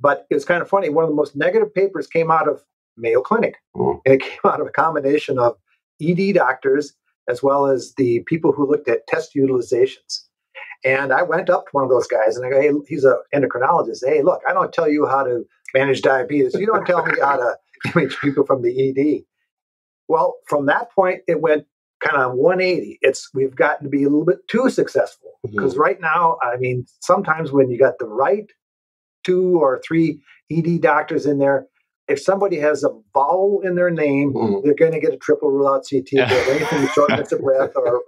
But it's kind of funny. One of the most negative papers came out of Mayo Clinic, mm. and it came out of a combination of ED doctors as well as the people who looked at test utilizations. And I went up to one of those guys and I go, hey, he's an endocrinologist. Hey, look, I don't tell you how to manage diabetes. You don't tell me how to image people from the ED. Well, from that point, it went kind of 180. It's we've gotten to be a little bit too successful because mm-hmm. right now, I mean, sometimes when you got the right two or three ED doctors in there, if somebody has a vowel in their name, mm-hmm. they're going to get a triple rule out CT. If anything shortness of breath or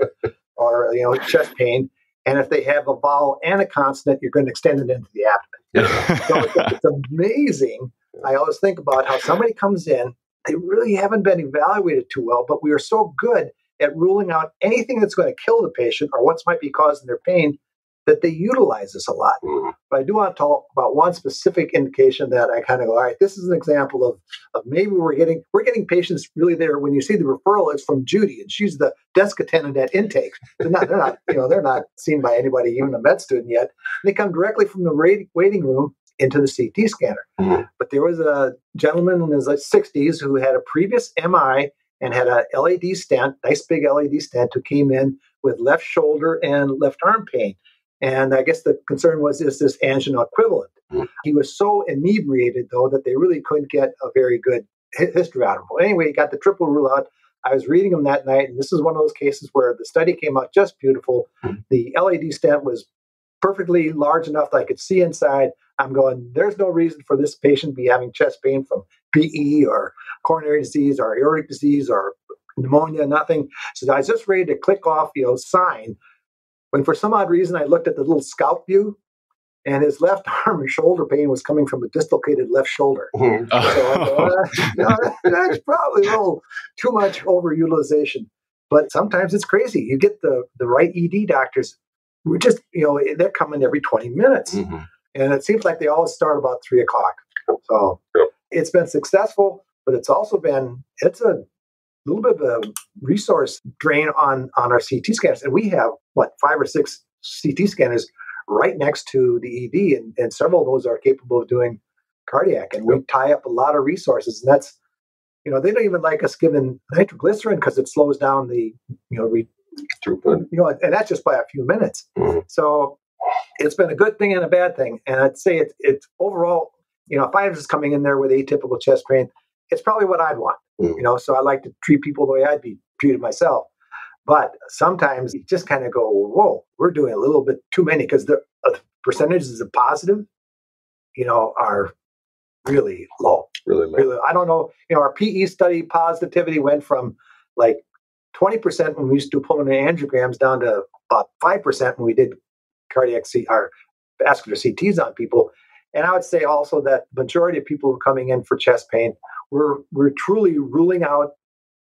or you know chest pain, and if they have a vowel and a consonant, you're going to extend it into the abdomen. so it's, it's amazing. I always think about how somebody comes in, they really haven't been evaluated too well, but we are so good at ruling out anything that's going to kill the patient or what might be causing their pain that they utilize this a lot. Mm-hmm. But I do want to talk about one specific indication that I kind of go, all right, this is an example of, of maybe we're getting we're getting patients really there. When you see the referral, it's from Judy, and she's the desk attendant at intake. They're not, they're not, you know, they're not seen by anybody, even a med student yet. They come directly from the waiting room into the CT scanner. Mm-hmm. But there was a gentleman in his 60s who had a previous MI and had a LAD stent, nice big LAD stent, who came in with left shoulder and left arm pain. And I guess the concern was is this angina equivalent? Mm-hmm. He was so inebriated, though, that they really couldn't get a very good history out of him. Anyway, he got the triple rule out. I was reading him that night, and this is one of those cases where the study came out just beautiful. Mm-hmm. The LAD stent was perfectly large enough that I could see inside. I'm going, there's no reason for this patient to be having chest pain from PE or coronary disease or aortic disease or pneumonia, nothing. So I was just ready to click off, you know, sign when for some odd reason I looked at the little scout view, and his left arm and shoulder pain was coming from a dislocated left shoulder. Mm-hmm. So uh, that's probably a little too much overutilization. But sometimes it's crazy. You get the the right ED doctors. We're just you know they're coming every twenty minutes, mm-hmm. and it seems like they always start about three o'clock. So yep. it's been successful, but it's also been it's a little bit of a resource drain on on our CT scanners, and we have what five or six CT scanners right next to the ED, and, and several of those are capable of doing cardiac, and we tie up a lot of resources, and that's you know they don't even like us giving nitroglycerin because it slows down the you know re, throughput, you know, and that's just by a few minutes. Mm-hmm. So it's been a good thing and a bad thing, and I'd say it's it's overall, you know, if I was just coming in there with atypical chest pain, it's probably what I'd want. Mm. You know, so I like to treat people the way I'd be treated myself. But sometimes you just kind of go, whoa, we're doing a little bit too many because the uh, percentages of positive, you know, are really low. Really low. Really, I don't know. You know, our PE study positivity went from like 20% when we used to do pulmonary angiograms down to about 5% when we did cardiac C or vascular CTs on people. And I would say also that majority of people who are coming in for chest pain we're we're truly ruling out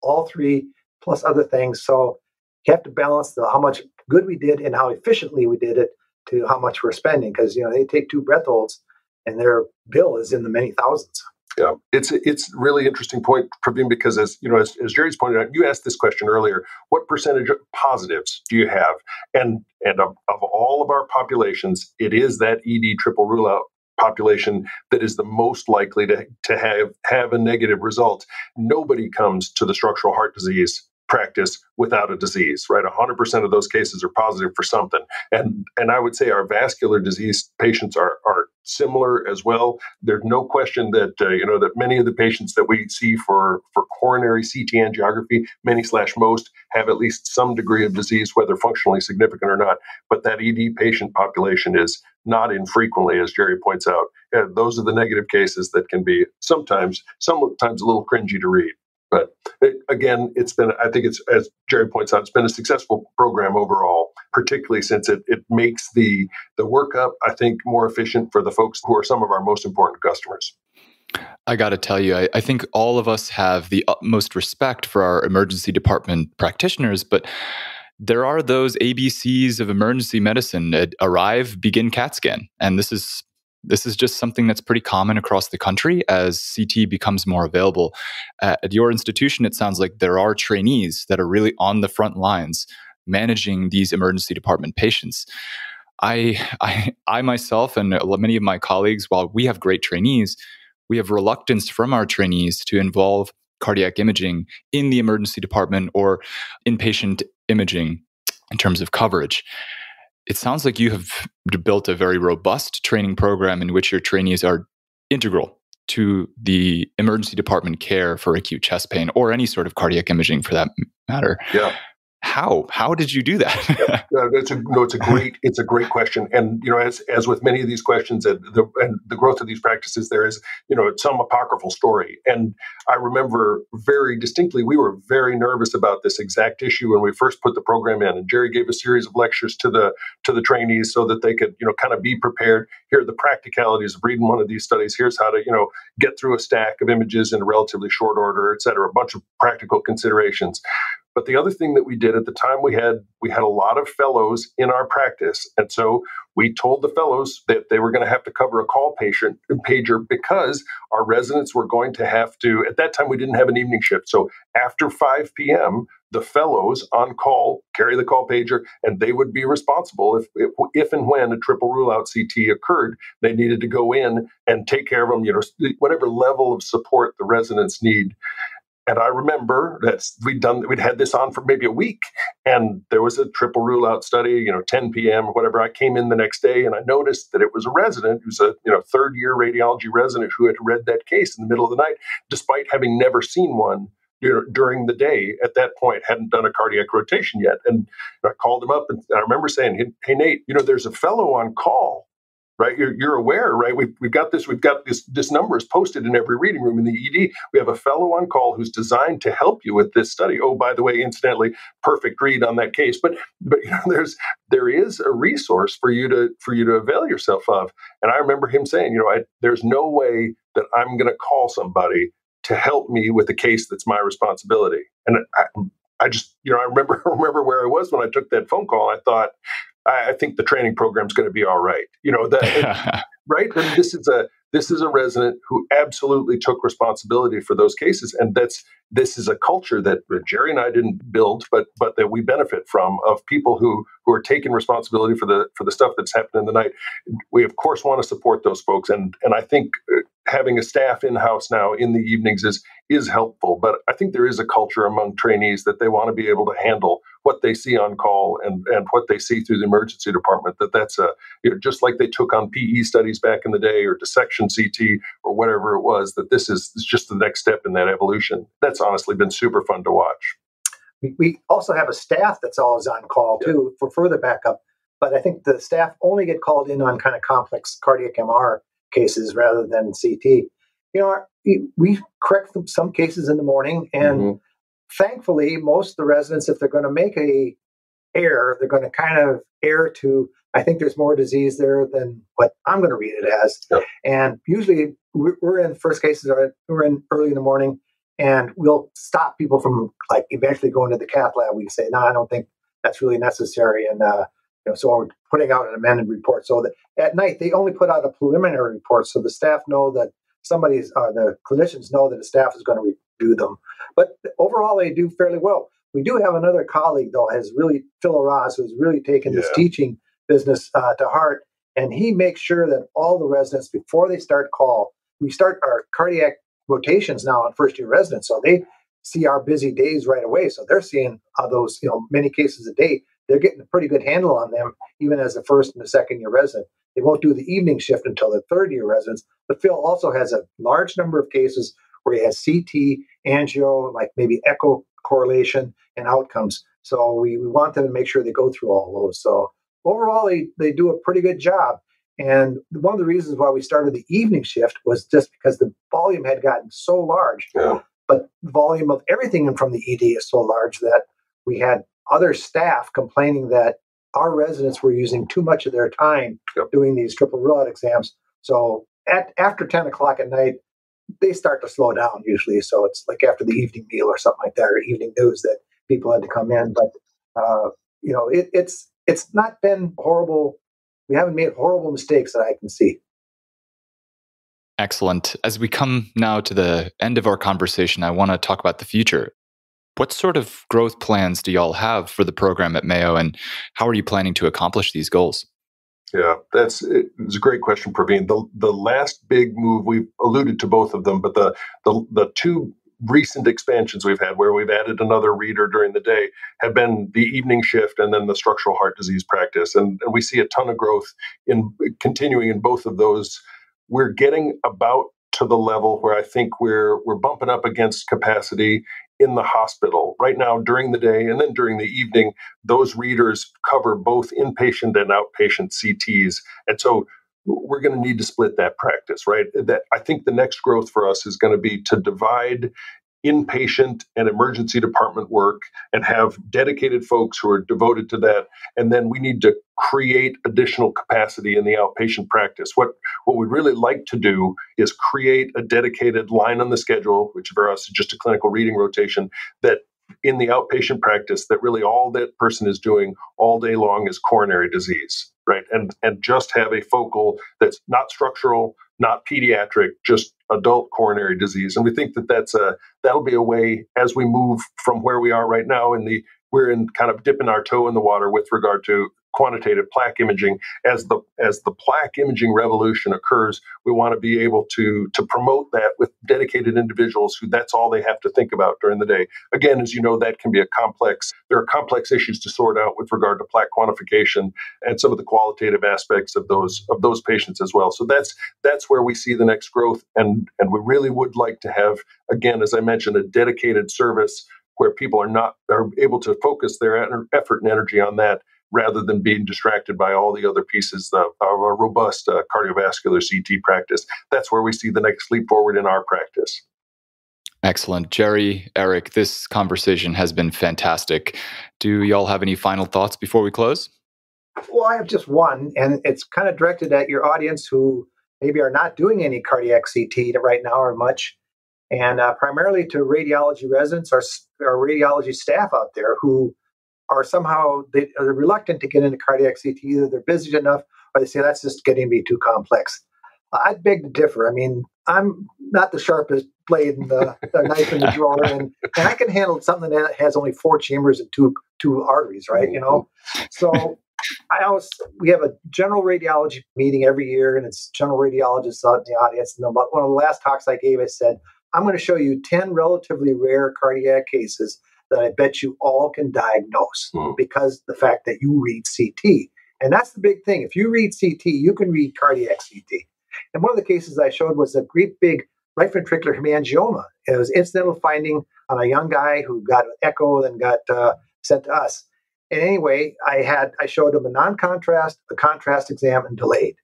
all three plus other things. So you have to balance the, how much good we did and how efficiently we did it to how much we're spending because you know they take two breath holds and their bill is in the many thousands. Yeah, it's it's really interesting point, Praveen, because as you know, as, as Jerry's pointed out, you asked this question earlier: what percentage of positives do you have? And and of, of all of our populations, it is that ED triple rule out population that is the most likely to, to have, have a negative result. Nobody comes to the structural heart disease practice without a disease, right? 100% of those cases are positive for something. And and I would say our vascular disease patients are are similar as well. There's no question that uh, you know that many of the patients that we see for for coronary CT angiography, many slash most have at least some degree of disease, whether functionally significant or not. But that ED patient population is not infrequently, as Jerry points out. And those are the negative cases that can be sometimes sometimes a little cringy to read. But it, again, it's been, I think it's, as Jerry points out, it's been a successful program overall, particularly since it, it makes the, the workup, I think, more efficient for the folks who are some of our most important customers. I got to tell you, I, I, think all of us have the utmost respect for our emergency department practitioners, but there are those ABCs of emergency medicine arrive, begin CAT scan. And this is this is just something that's pretty common across the country as CT becomes more available. at your institution, it sounds like there are trainees that are really on the front lines managing these emergency department patients. I, I, I myself and many of my colleagues, while we have great trainees, we have reluctance from our trainees to involve cardiac imaging in the emergency department or inpatient imaging in terms of coverage it sounds like you have built a very robust training program in which your trainees are integral to the emergency department care for acute chest pain or any sort of cardiac imaging for that matter. Yeah how? How did you do that? Uh, it's a no it's a great it's a great question. And you know as as with many of these questions and the and the growth of these practices there is you know some apocryphal story. And i remember very distinctly we were very nervous about this exact issue when we first put the program in. And jerry gave a series of lectures to the to the trainees so that they could you know kind of be prepared. Here are the practicalities of reading one of these studies. Here's how to you know get through a stack of images in a relatively short order et cetera. A bunch of practical considerations but the other thing that we did at the time, we had we had a lot of fellows in our practice, and so we told the fellows that they were going to have to cover a call patient pager because our residents were going to have to. At that time, we didn't have an evening shift, so after 5 p.m., the fellows on call carry the call pager, and they would be responsible if, if, if and when a triple rule out CT occurred. They needed to go in and take care of them. You know, whatever level of support the residents need. And I remember that we'd done we'd had this on for maybe a week, and there was a triple rule out study, you know, 10 p.m. or whatever. I came in the next day and I noticed that it was a resident who's a you know third year radiology resident who had read that case in the middle of the night, despite having never seen one you know, during the day at that point hadn't done a cardiac rotation yet. And I called him up and I remember saying, hey, Nate, you know, there's a fellow on call right? You're, you're aware, right? We've, we've got this, we've got this, this number is posted in every reading room in the ED. We have a fellow on call who's designed to help you with this study. Oh, by the way, incidentally, perfect read on that case. But, but you know, there's, there is a resource for you to, for you to avail yourself of. And I remember him saying, you know, I, there's no way that I'm going to call somebody to help me with a case that's my responsibility. And I, I just, you know, I remember remember where I was when I took that phone call. I thought, I, I think the training program's going to be all right. You know that, right? And this is a this is a resident who absolutely took responsibility for those cases, and that's this is a culture that Jerry and I didn't build, but but that we benefit from of people who who are taking responsibility for the for the stuff that's happened in the night. We of course want to support those folks, and and I think uh, having a staff in house now in the evenings is is helpful. But I think there is a culture among trainees that they want to be able to handle what they see on call and and what they see through the emergency department. That that's a you know, just like they took on PE studies back in the day or dissection CT or whatever it was. That this is, just the next step in that evolution. That's honestly been super fun to watch. We, we also have a staff that's always on call too yeah. for further backup. But I think the staff only get called in on kind of complex cardiac MR cases rather than CT. You know, we correct some cases in the morning, and mm-hmm. Thankfully, most of the residents, if they're going to make a error, they're going to kind of err to. I think there's more disease there than what I'm going to read it as. Yep. And usually, we're in first cases, we're in early in the morning, and we'll stop people from like eventually going to the cath lab. We say, no, I don't think that's really necessary, and uh, you know, so we're putting out an amended report. So that at night they only put out a preliminary report, so the staff know that somebody's, uh, the clinicians know that the staff is going to review them. But overall, they do fairly well. We do have another colleague though, has really Phil Araoz, who's really taken yeah. this teaching business uh, to heart, and he makes sure that all the residents before they start call, we start our cardiac rotations now on first year residents. So they see our busy days right away. So they're seeing uh, those, you know, many cases a day. They're getting a pretty good handle on them, even as a first and a second year resident. They won't do the evening shift until the third year residents. But Phil also has a large number of cases where he has CT, angio, like maybe echo correlation and outcomes. So we, we want them to make sure they go through all those. So overall, they, they do a pretty good job. And one of the reasons why we started the evening shift was just because the volume had gotten so large. Yeah. But the volume of everything from the ED is so large that we had other staff complaining that our residents were using too much of their time Yep. doing these triple rule out exams. So at after 10 o'clock at night, they start to slow down usually. So it's like after the evening meal or something like that, or evening news that people had to come in. But uh, you know, it, it's it's not been horrible. We haven't made horrible mistakes that I can see. Excellent. As we come now to the end of our conversation, I want to talk about the future. What sort of growth plans do y'all have for the program at Mayo, and how are you planning to accomplish these goals? Yeah, that's it's a great question, Praveen. The the last big move we've alluded to both of them, but the the the two recent expansions we've had where we've added another reader during the day have been the evening shift and then the structural heart disease practice and, and we see a ton of growth in continuing in both of those we're getting about to the level where i think we're we're bumping up against capacity in the hospital right now during the day and then during the evening those readers cover both inpatient and outpatient cts and so we're going to need to split that practice, right? That I think the next growth for us is going to be to divide inpatient and emergency department work and have dedicated folks who are devoted to that. And then we need to create additional capacity in the outpatient practice. What what we'd really like to do is create a dedicated line on the schedule which for us is just a clinical reading rotation that in the outpatient practice that really all that person is doing all day long is coronary disease right? And and just have a focal that's not structural not pediatric just adult coronary disease. And we think that that's a that'll be a way as we move from where we are right now in the we're in kind of dipping our toe in the water with regard to quantitative plaque imaging. As the as the plaque imaging revolution occurs we want to be able to to promote that with dedicated individuals who that's all they have to think about during the day. Again as you know that can be a complex there are complex issues to sort out with regard to plaque quantification and some of the qualitative aspects of those of those patients as well. So that's that's where we see the next growth and and we really would like to have again as i mentioned a dedicated service where people are not are able to focus their effort and energy on that rather than being distracted by all the other pieces of, of a robust uh, cardiovascular CT practice. That's where we see the next leap forward in our practice. Excellent. Jerry, Eric, this conversation has been fantastic. Do y'all have any final thoughts before we close? Well, I have just one, and it's kind of directed at your audience who maybe are not doing any cardiac CT right now or much, and uh, primarily to radiology residents or, or radiology staff out there who are somehow they are reluctant to get into cardiac CT. Either they're busy enough, or they say that's just getting to be too complex. I'd beg to differ. I mean, I'm not the sharpest blade in the, the knife in the drawer, and, and I can handle something that has only four chambers and two two arteries, right? You know, so I always we have a general radiology meeting every year, and it's general radiologists out in the audience. And one of the last talks I gave, I said, "I'm going to show you ten relatively rare cardiac cases that I bet you all can diagnose Hmm. because the fact that you read CT, and that's the big thing. If you read CT, you can read cardiac CT." And one of the cases I showed was a great big right ventricular hemangioma. It was incidental finding on a young guy who got an echo, then got uh, sent to us. And anyway, I had I showed him a non-contrast, a contrast exam, and delayed.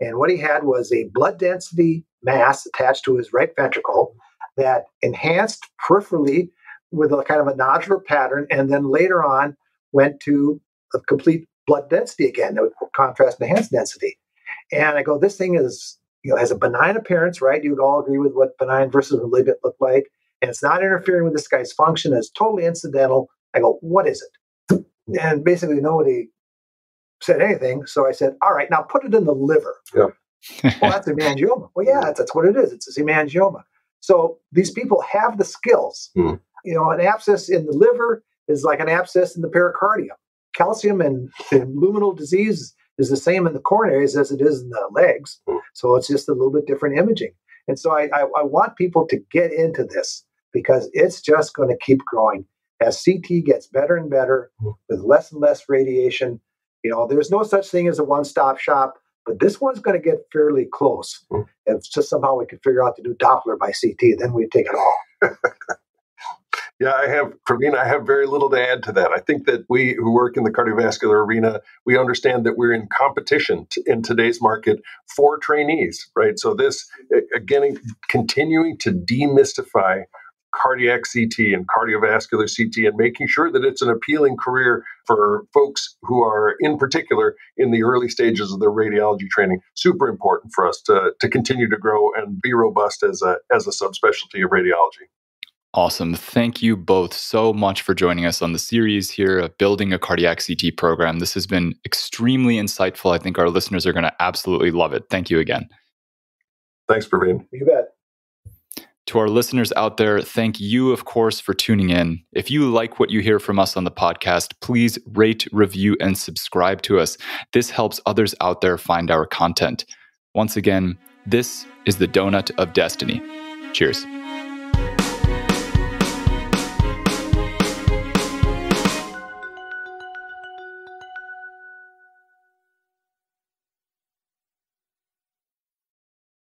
And what he had was a blood density mass attached to his right ventricle that enhanced peripherally with a kind of a nodular pattern, and then later on went to a complete blood density again, contrast enhanced density. And I go, this thing is, you know, has a benign appearance, right? You would all agree with what benign versus malignant look like. And it's not interfering with this guy's function. It's totally incidental. I go, what is it? And basically nobody said anything. So I said, all right, now put it in the liver. Yeah. well, that's hemangioma. Well, yeah, that's, that's what it is. It's a hemangioma. So these people have the skills. Hmm. You know, an abscess in the liver is like an abscess in the pericardium. Calcium and, and luminal disease is the same in the coronaries as it is in the legs. Hmm. So it's just a little bit different imaging. And so I, I, I want people to get into this. because it's just going to keep growing as CT gets better and better mm. with less and less radiation. You know, there's no such thing as a one-stop shop, but this one's going to get fairly close. If just somehow we could figure out to do Doppler by CT, then we'd take it all. Yeah, I have, Praveen, I have very little to add to that. I think that we who work in the cardiovascular arena, we understand that we're in competition t- in today's market for trainees, right? So, this, again, continuing to demystify cardiac CT and cardiovascular CT and making sure that it's an appealing career for folks who are, in particular, in the early stages of their radiology training. Super important for us to, to continue to grow and be robust as a, as a subspecialty of radiology. Awesome. Thank you both so much for joining us on the series here of building a cardiac CT program. This has been extremely insightful. I think our listeners are going to absolutely love it. Thank you again. Thanks, Praveen. You bet. To our listeners out there, thank you, of course, for tuning in. If you like what you hear from us on the podcast, please rate, review, and subscribe to us. This helps others out there find our content. Once again, this is the Donut of Destiny. Cheers.